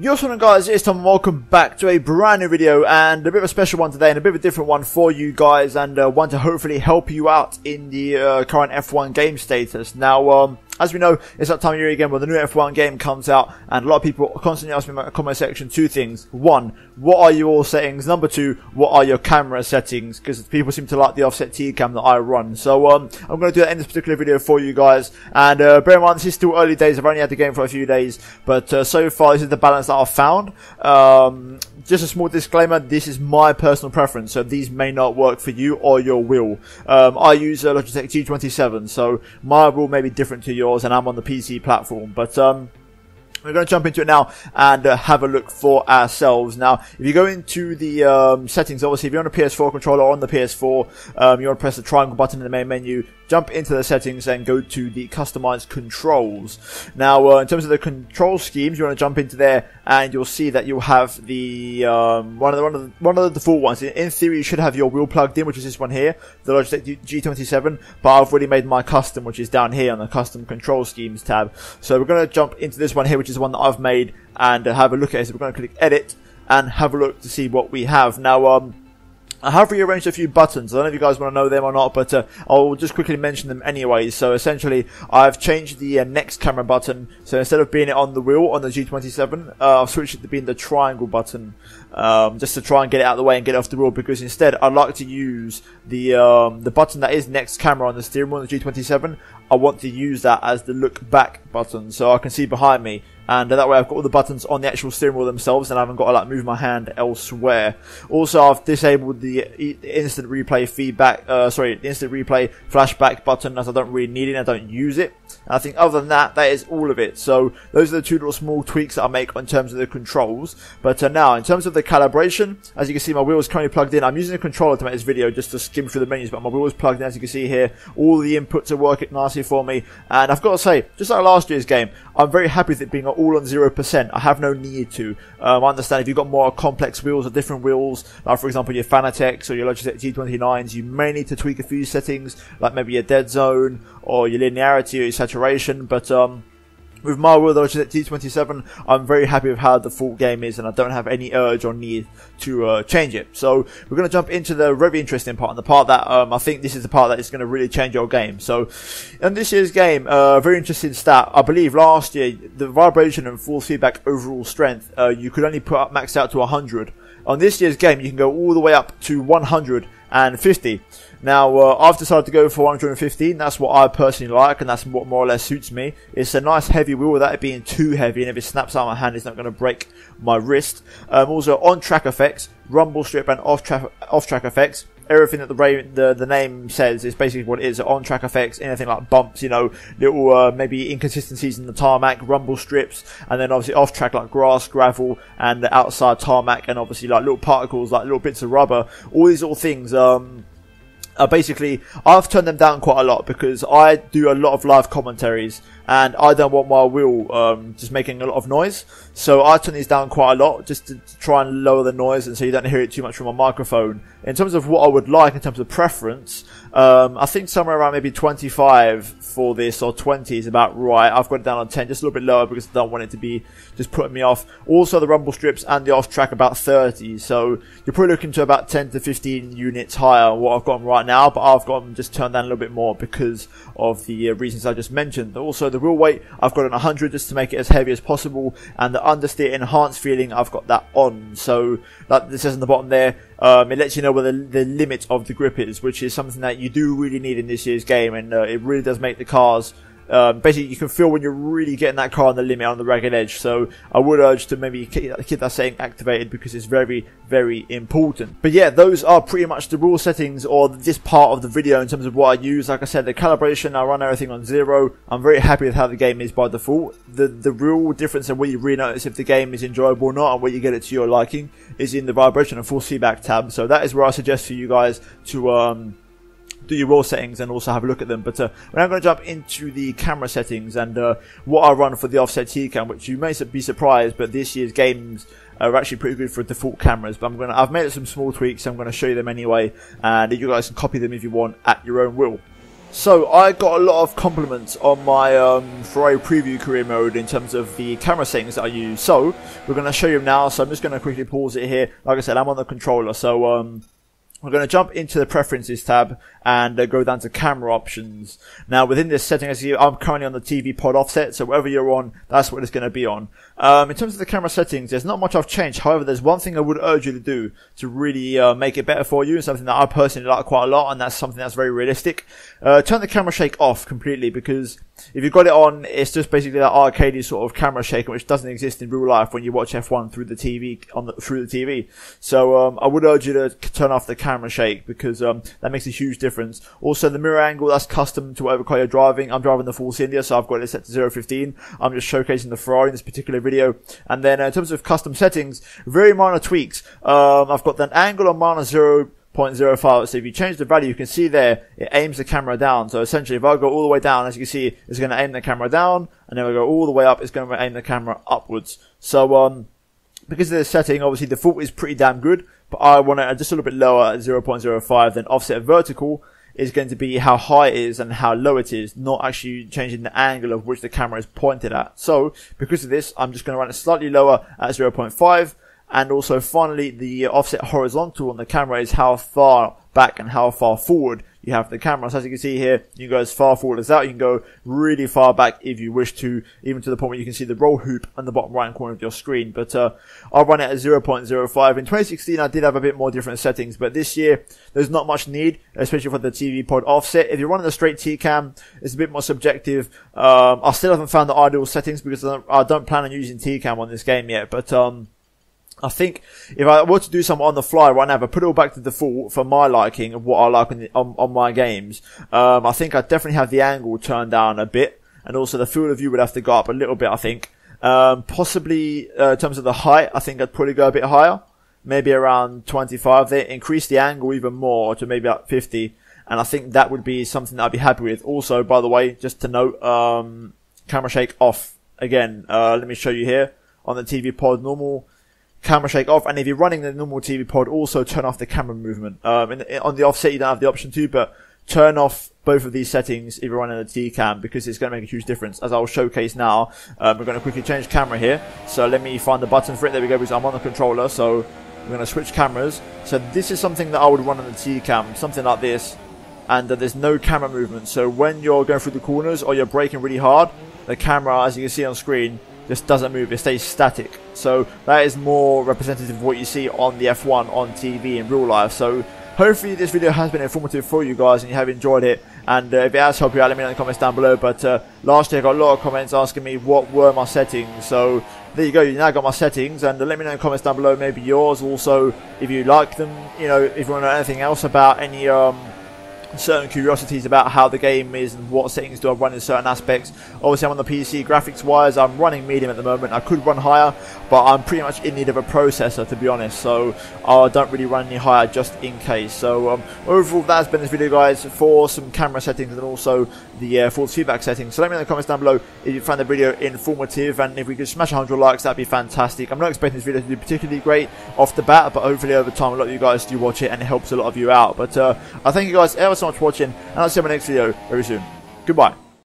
Yo, what's guys, it's Tom and welcome back to a brand new video and a bit of a special one today and a bit of a different one for you guys and uh, one to hopefully help you out in the uh, current F1 game status. Now, um, as we know, it's that time of year again where the new F1 game comes out, and a lot of people constantly ask me in my comment section two things. One, what are your settings? Number two, what are your camera settings? Because people seem to like the offset T cam that I run. So, um, I'm going to do that in this particular video for you guys. And, uh, bear in mind, this is still early days. I've only had the game for a few days, but, uh, so far, this is the balance that I've found. Um, just a small disclaimer, this is my personal preference, so these may not work for you or your will. Um, I use a Logitech G27, so my will may be different to yours, and I'm on the PC platform, but um, we're going to jump into it now and uh, have a look for ourselves. Now, if you go into the um, settings, obviously, if you're on a PS4 controller or on the PS4, um, you want to press the triangle button in the main menu, jump into the settings and go to the customized controls. Now, uh, in terms of the control schemes, you want to jump into there and you'll see that you'll have the um, one of the one of the, one of the default ones. In, theory, you should have your wheel plugged in, which is this one here, the Logitech G27. But I've already made my custom, which is down here on the custom control schemes tab. So we're going to jump into this one here, which is the one that I've made, and uh, have a look at it. So we're going to click edit and have a look to see what we have now. Um, I have rearranged a few buttons. I don't know if you guys want to know them or not, but uh, I'll just quickly mention them anyway. So essentially, I've changed the uh, next camera button. So instead of being it on the wheel on the G27, uh, I've switched it to being the triangle button, um, just to try and get it out of the way and get it off the wheel. Because instead, I like to use the um, the button that is next camera on the steering wheel on the G27. I want to use that as the look back button, so I can see behind me and that way I've got all the buttons on the actual steering wheel themselves and I haven't got to like move my hand elsewhere. Also I've disabled the instant replay feedback, uh, sorry, instant replay flashback button as I don't really need it I don't use it. I think other than that, that is all of it. So those are the two little small tweaks that I make in terms of the controls. But uh, now, in terms of the calibration, as you can see, my wheel is currently plugged in. I'm using a controller to make this video just to skim through the menus, but my wheel is plugged in, as you can see here. All the inputs are working nicely for me. And I've got to say, just like last year's game, I'm very happy with it being all on 0%. I have no need to. Um, I understand if you've got more complex wheels or different wheels, like for example your Fanatec's or your Logitech G29s, you may need to tweak a few settings, like maybe your dead zone or your linearity or your saturation, but um, with my wheel Logitech G27, I'm very happy with how the full game is, and I don't have any urge or need to uh, change it. So we're going to jump into the very interesting part, and the part that um, I think this is the part that is going to really change your game. So in this year's game, a uh, very interesting stat. I believe last year the vibration and force feedback overall strength uh, you could only put up max out to 100. On this year's game, you can go all the way up to 150. Now, uh, I've decided to go for 115. That's what I personally like, and that's what more or less suits me. It's a nice heavy wheel without it being too heavy, and if it snaps out of my hand, it's not going to break my wrist. Um, also, on-track effects, rumble strip, and off-track off-track effects. Everything that the, the the name says is basically what it is. On-track effects, anything like bumps, you know, little uh, maybe inconsistencies in the tarmac, rumble strips, and then obviously off-track like grass, gravel, and the outside tarmac, and obviously like little particles, like little bits of rubber. All these little things. Um, uh, basically, I've turned them down quite a lot because I do a lot of live commentaries and I don't want my wheel um, just making a lot of noise. So I turn these down quite a lot just to, to, try and lower the noise and so you don't hear it too much from my microphone. In terms of what I would like in terms of preference, um, I think somewhere around maybe 25 for this or 20 is about right. I've got it down on 10, just a little bit lower because I don't want it to be just putting me off. Also the rumble strips and the off track about 30. So you're probably looking to about 10 to 15 units higher what I've got right now, but I've got them just turned down a little bit more because of the uh, reasons I just mentioned. Also the wheel weight, I've got an 100 just to make it as heavy as possible and the understeer enhanced feeling, I've got that on. So like this says on the bottom there, um, it lets you know where the, the limit of the grip is, which is something that you do really need in this year's game, and uh, it really does make the cars um, basically, you can feel when you're really getting that car on the limit on the ragged edge. So I would urge to maybe keep that setting activated because it's very, very important. But yeah, those are pretty much the rule settings or this part of the video in terms of what I use. Like I said, the calibration, I run everything on zero. I'm very happy with how the game is by default. The the real difference and where you really notice if the game is enjoyable or not and where you get it to your liking is in the vibration and force feedback tab. So that is where I suggest for you guys to um do your raw settings and also have a look at them. But uh, we're now going to jump into the camera settings and uh, what I run for the offset T-cam, which you may be surprised, but this year's games are actually pretty good for default cameras. But I'm gonna, I've made some small tweaks. I'm going to show you them anyway, and you guys can copy them if you want at your own will. So I got a lot of compliments on my um, Ferrari preview career mode in terms of the camera settings that I use. So we're going to show you now. So I'm just going to quickly pause it here. Like I said, I'm on the controller. So um, we're going to jump into the preferences tab and uh, go down to camera options. Now within this setting, as you, I'm currently on the TV pod offset, so wherever you're on, that's what it's going to be on. Um, in terms of the camera settings, there's not much I've changed. However, there's one thing I would urge you to do to really uh, make it better for you, and something that I personally like quite a lot, and that's something that's very realistic. Uh, turn the camera shake off completely because if you've got it on, it's just basically that arcadey sort of camera shake, which doesn't exist in real life when you watch F1 through the TV on the, through the TV. So um, I would urge you to turn off the camera shake because um, that makes a huge difference. Also, the mirror angle that's custom to whatever car you're driving. I'm driving the Force India, so I've got it set to 015. I'm just showcasing the Ferrari in this particular video. And then uh, in terms of custom settings, very minor tweaks. Um, I've got an angle on minus 0. 0.05. So if you change the value, you can see there, it aims the camera down. So essentially, if I go all the way down, as you can see, it's going to aim the camera down, and then we go all the way up, it's going to aim the camera upwards. So, um, because of the setting, obviously the default is pretty damn good, but I want it just a little bit lower at 0.05, then offset vertical, is going to be how high it is and how low it is, not actually changing the angle of which the camera is pointed at. So, because of this, I'm just going to run it slightly lower at 0.5, and also finally the offset horizontal on the camera is how far back and how far forward you have the camera. So as you can see here, you can go as far forward as that. You can go really far back if you wish to, even to the point where you can see the roll hoop on the bottom right hand corner of your screen. But uh, I'll run it at 0.05. In 2016, I did have a bit more different settings, but this year there's not much need, especially for the TV pod offset. If you're running a straight T-cam, it's a bit more subjective. Um, I still haven't found the ideal settings because I don't, I don't plan on using T-cam on this game yet, but um, I think if I were to do something on the fly right now, if I put it all back to default for my liking of what I like on, the, on, on, my games, um, I think I'd definitely have the angle turned down a bit, and also the field of view would have to go up a little bit. I think, um, possibly uh, in terms of the height, I think I'd probably go a bit higher, maybe around 25. There, increase the angle even more to maybe about 50, and I think that would be something that I'd be happy with. Also, by the way, just to note, um, camera shake off again. Uh, let me show you here on the TV pod normal camera shake off, and if you're running the normal TV pod, also turn off the camera movement. Um, on the offset, you don't have the option to, but turn off both of these settings if you're running a T-cam because it's going to make a huge difference. As I'll showcase now, um, we're going to quickly change camera here. So let me find the button for it. There we go, because I'm on the controller. So we're going to switch cameras. So this is something that I would run on the T-cam, something like this. And uh, there's no camera movement. So when you're going through the corners or you're braking really hard, the camera, as you can see on screen, just doesn't move, it stays static. So that is more representative of what you see on the F1 on TV in real life. So hopefully this video has been informative for you guys and you have enjoyed it. And uh, if it has helped you out, let me know in the comments down below. But uh, last year I got a lot of comments asking me what were my settings. So there you go, you now got my settings. And uh, let me know in the comments down below, maybe yours also, if you like them. You know, if you want to know anything else about any... Um, certain curiosities about how the game is and what settings do I run in certain aspects. Obviously, I'm on the PC graphics wise. I'm running medium at the moment. I could run higher, but I'm pretty much in need of a processor to be honest. So I don't really run any higher just in case. So um, overall, that's been this video, guys, for some camera settings and also the uh, force feedback settings. So let me know in the comments down below if you found the video informative and if we could smash 100 likes, that'd be fantastic. I'm not expecting this video to be particularly great off the bat, but hopefully over time a lot of you guys do watch it and it helps a lot of you out. But uh, I thank you guys ever so much for watching, and I'll see you in my next video very soon. Goodbye.